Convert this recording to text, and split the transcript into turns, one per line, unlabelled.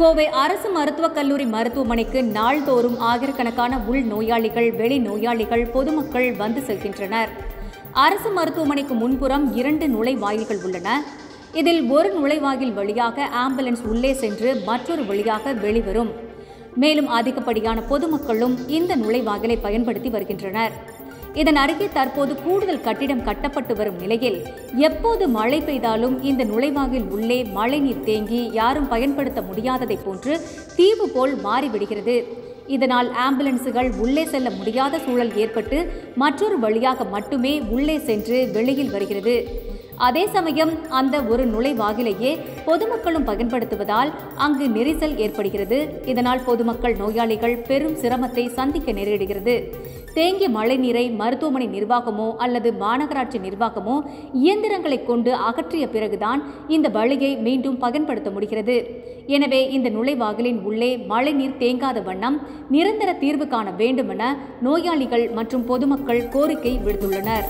கோவை அரசு மருத்துவக் கல்லூரி மருத்துவமனைக்கு நாள்தோறும் ஆயிரக்கணக்கான உள் நோயாளிகள் வெளி நோயாளிகள் பொதுமக்கள் வந்து செல்கின்றனர். அரசு மருத்துவமனைக்கு முன்புறம் இரண்டு நுழைவாயில்கள் உள்ளன. இதில் ஒரு நுழைவாயில் வழியாக ஆம்புலன்ஸ் உள்ளே சென்று மற்றொரு வழியாக வெளிவரும். மேலும் அதிகப்படியான பொதுமக்களும் இந்த நுழைவாயிலை பயன்படுத்தி வருகின்றனர். இதன் அருகே தற்போது கூடுதல் கட்டிடம் கட்டப்பட்டு வரும் நிலையில் எப்போது மழை பெய்தாலும் இந்த நுழைவாயில் உள்ளே மழைநீர் தேங்கி யாரும் பயன்படுத்த முடியாததைப் போன்று தீவு போல் மாறிவிடுகிறது. இதனால் ஆம்புலன்ஸுகள் உள்ளே செல்ல முடியாத சூழல் ஏற்பட்டு மற்றொரு வழியாக மட்டுமே உள்ளே சென்று வெளியில் வருகிறது. அதே சமயம் அந்த ஒரு நுழைவாகிலேயே பொதுமக்களும் பயன்படுத்துவதால் அங்கு நெரிசல் ஏற்படுகிறது. இதனால் பொதுமக்கள் நோயாளிகள் பெரும் சிரமத்தை சந்திக்க நேரிடுகிறது. தேங்கிய மழைநீரை மருத்துவமனை நிர்வாகமோ அல்லது மாநகராட்சி நிர்வாகமோ இயந்திரங்களை கொண்டு அகற்றிய பிறகுதான் இந்த வழியை மீண்டும் பயன்படுத்த முடிகிறது. எனவே இந்த நுழைவாகலின் உள்ளே மழைநீர் தேங்காத வண்ணம் நிரந்தர தீர்வு காண வேண்டுமென நோயாளிகள் மற்றும் பொதுமக்கள் கோரிக்கை விடுத்துள்ளனர்.